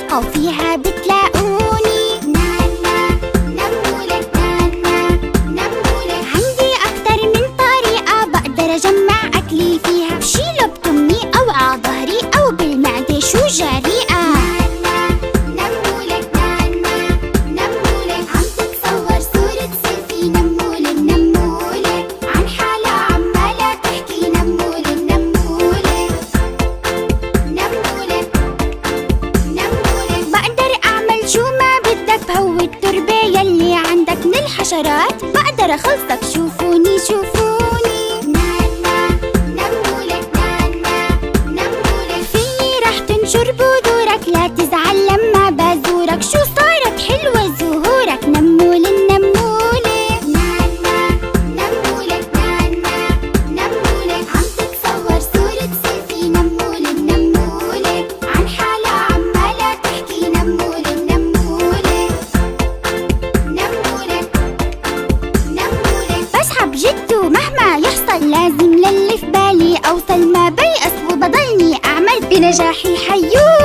وفيها بتلاقوني. نانا نانا عندي أكتر من طريقة بقدر أجمع أكلي فيها. والتربة يلي عندك من الحشرات. بقدر أخلصك. شوفوني شوفوني. نانا نمولك نانا نمولك. فيي رح تنشر بودو بنجاحي حيوني